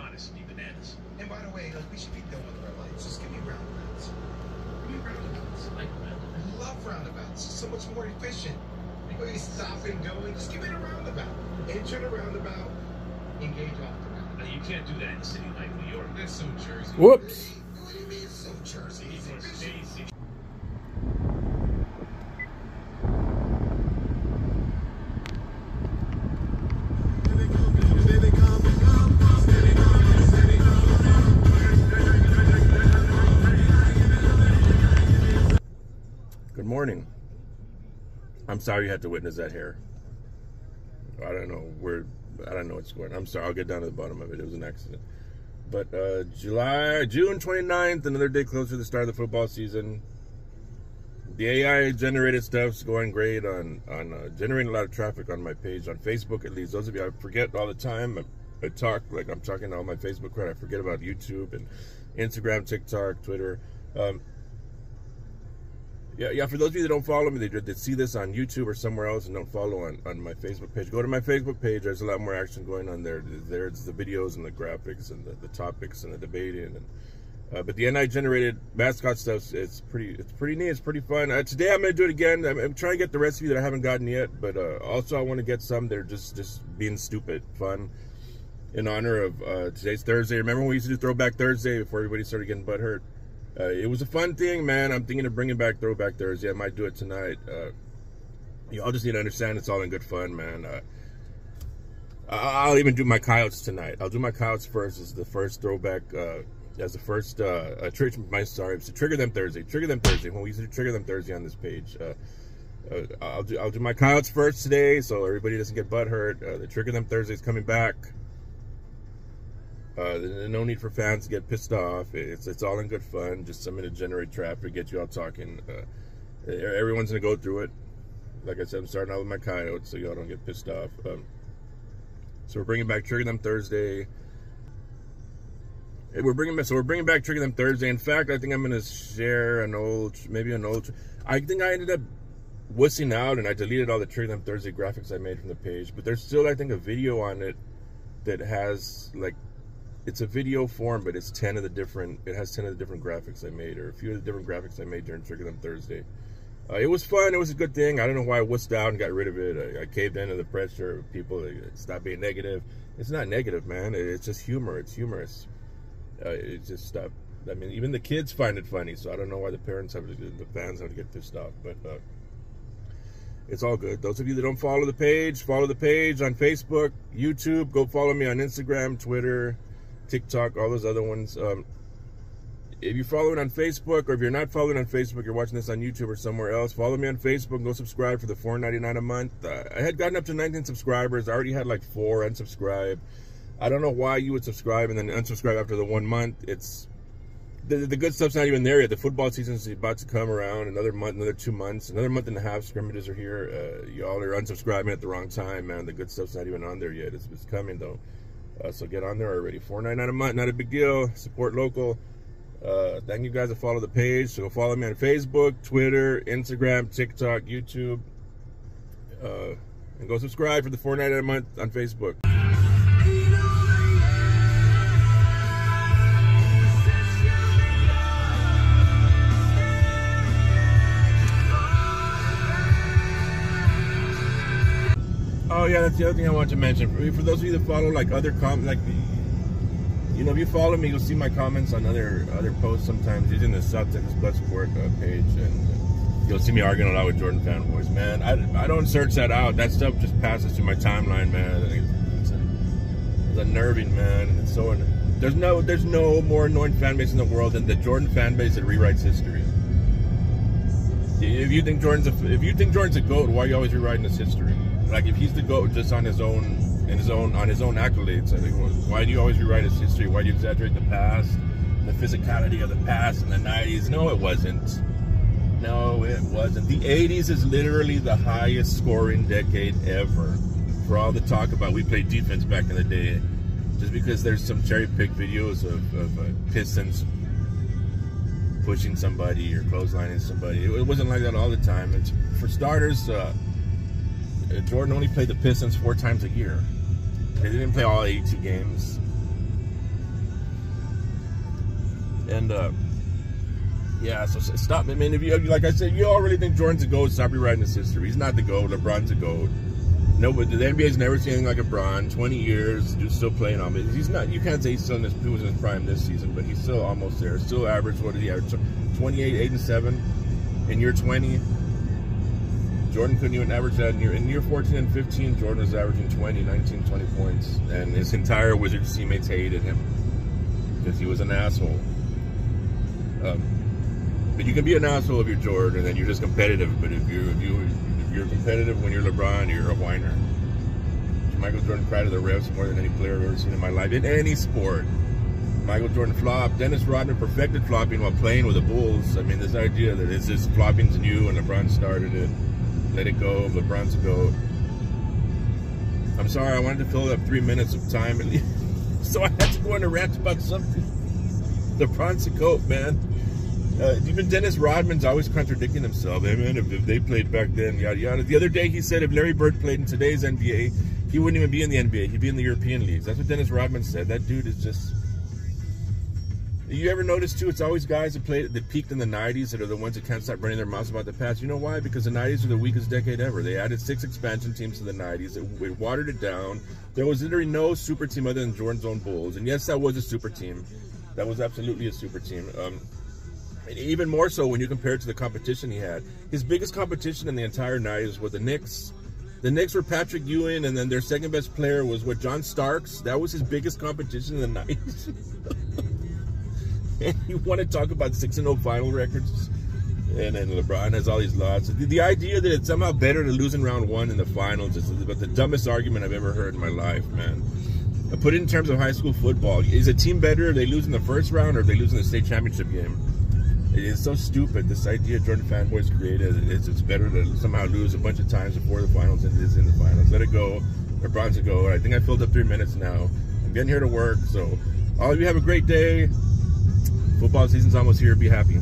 honest, be bananas. And by the way, like, we should be done with red lights. Just give me roundabouts. Give me roundabouts. Like, I love roundabouts. It's so much more efficient. Where you stop and go and just give me the roundabout. Enter the roundabout, engage off the roundabout. now, you can't do that in a city like New York. That's so Jersey. Whoops. What do you mean so Jersey? It's People I'm sorry you had to witness that hair. I don't know where. I don't know what's going. on. I'm sorry. I'll get down to the bottom of it. It was an accident. But uh, July, June 29th, another day closer to the start of the football season. The AI generated stuff's going great on on uh, generating a lot of traffic on my page on Facebook. At least those of you I forget all the time. I, I talk like I'm talking all my Facebook crowd. I forget about YouTube and Instagram, TikTok, Twitter. Um, yeah, yeah. For those of you that don't follow me, they, they see this on YouTube or somewhere else and don't follow on, on my Facebook page. Go to my Facebook page. There's a lot more action going on there. There's the videos and the graphics and the, the topics and the debating. And uh, but the AI generated mascot stuff. It's pretty. It's pretty neat. It's pretty fun. Uh, today I'm gonna do it again. I'm, I'm trying to get the recipe that I haven't gotten yet. But uh, also I want to get some. They're just just being stupid fun. In honor of uh, today's Thursday. Remember when we used to do Throwback Thursday before everybody started getting butthurt? Uh, it was a fun thing, man. I'm thinking of bringing back Throwback Thursday. I might do it tonight. Uh, you all just need to understand it's all in good fun, man. Uh, I'll even do my coyotes tonight. I'll do my coyotes first as the first throwback, uh, as the first uh, trigger. My sorry, it's trigger them Thursday. Trigger them Thursday. When we used to trigger them Thursday on this page. Uh, uh, I'll do I'll do my coyotes first today, so everybody doesn't get butthurt. Uh, the trigger them Thursday is coming back. Uh, no need for fans to get pissed off. It's it's all in good fun. Just something to generate traffic, get you all talking. Uh, everyone's gonna go through it. Like I said, I'm starting out with my coyotes, so y'all don't get pissed off. Um, so we're bringing back Trigger Them Thursday. Eh, We're bringing back, so we're bringing back Trigger Them Thursday. In fact, I think I'm gonna share an old, maybe an old. I think I ended up wussing out and I deleted all the Trigger Them Thursday graphics I made from the page. But there's still, I think, a video on it that has like it's a video form, but it's ten of the different. It has ten of the different graphics I made, or a few of the different graphics I made during Trigger Them Thursday. Uh, it was fun. It was a good thing. I don't know why I wussed out and got rid of it. I, I caved into the pressure of people. to Stop being negative. It's not negative, man. It- It's just humor. It's humorous. Uh, it's just stop. I mean, even the kids find it funny. So I don't know why the parents have to, the fans have to get pissed off. But uh, it's all good. Those of you that don't follow the page, follow the page on Facebook, YouTube. Go follow me on Instagram, Twitter, TikTok, all those other ones. Um, if you're following on Facebook, or if you're not following on Facebook, you're watching this on YouTube or somewhere else, follow me on Facebook. Go subscribe for the $4.99 a month. Uh, I had gotten up to 19 subscribers. I already had like four unsubscribe. I don't know why you would subscribe and then unsubscribe after the one month. It's the, the good stuff's not even there yet. The football season's about to come around. Another month, another two months, another month and a half. Scrimmages are here. Uh, y'all are unsubscribing at the wrong time, man. The good stuff's not even on there yet. It's, it's coming though. Uh, so get on there already. Four ninety nine a month, not a big deal. Support local. Uh, thank you guys that follow the page. So go follow me on Facebook, Twitter, Instagram, TikTok, YouTube, uh, and go subscribe for the four ninety nine a month on Facebook. Oh yeah, that's the other thing I wanted to mention. For, those of you that follow like other com like you know, if you follow me, you'll see my comments on other other posts sometimes using the South Texas Bloodsport uh, page, and you'll see me arguing a lot with Jordan fanboys. Man, I, I don't search that out. That stuff just passes through my timeline, man. It's, it's unnerving, man. And it's so there's no there's no more annoying fan base in the world than the Jordan fan base that rewrites history. If you think Jordan's a, if you think Jordan's a goat, why are you always rewriting his history? Like if he's the goat just on his own in his own on his own accolades, I think why do you always rewrite his history? Why do you exaggerate the past, the physicality of the past in the '90s? No, it wasn't. No, it wasn't. The '80s is literally the highest scoring decade ever. For all the talk about we played defense back in the day, just because there's some cherry pick videos of, of uh, Pistons pushing somebody or clotheslining somebody. It, it wasn't like that all the time. It's for starters. Uh, Jordan only played the Pistons four times a year. They didn't play all 82 games. And uh, yeah, so stop. I mean, if you like I said, you all really think Jordan's a goat, stop rewriting his history. He's not the goat. LeBron's a goat. No, but the NBA's never seen anything like LeBron. Twenty years, just still playing on it. He's not. You can't say he's still in his, he was in his prime this season, but he's still almost there. Still average. What did he average? Twenty-eight, eight, and seven in year twenty. Jordan couldn't even average that in year in year 14 and 15. Jordan was averaging 20, 19, 20 points, and his entire Wizards teammates hated him because he was an asshole. Um, but you can be an asshole if you're Jordan, and then you're just competitive. But if you if you if you're competitive when you're LeBron, you're a whiner. Michael Jordan cried to the refs more than any player I've ever seen in my life in any sport. Michael Jordan flopped. Dennis Rodman perfected flopping while playing with the Bulls. I mean, this idea that it's just flopping's new and LeBron started it. Let it go. LeBron's a goat. I'm sorry, I wanted to fill up three minutes of time, so I had to go on a rant about something. LeBron's a goat, man. Uh, even Dennis Rodman's always contradicting himself. I if, if they played back then, yada yada. The other day he said if Larry Bird played in today's NBA, he wouldn't even be in the NBA. He'd be in the European leagues. That's what Dennis Rodman said. That dude is just. You ever notice too? It's always guys that played that peaked in the '90s that are the ones that can't stop running their mouths about the past. You know why? Because the '90s are the weakest decade ever. They added six expansion teams to the '90s. It, it watered it down. There was literally no super team other than Jordan's own Bulls. And yes, that was a super team. That was absolutely a super team. Um, and even more so when you compare it to the competition he had. His biggest competition in the entire '90s was the Knicks. The Knicks were Patrick Ewing, and then their second best player was what John Starks. That was his biggest competition in the '90s. you want to talk about six and oh zero final records, and then LeBron has all these losses. The, the idea that it's somehow better to lose in round one in the finals is about the dumbest argument I've ever heard in my life, man. I put it in terms of high school football. Is a team better if they lose in the first round or if they lose in the state championship game? It is so stupid. This idea Jordan fanboys created is it's better to somehow lose a bunch of times before the finals than it is in the finals. Let it go. LeBron's a go. I think I filled up three minutes now. I'm getting here to work, so all of you have a great day. Football season's almost here. Be happy.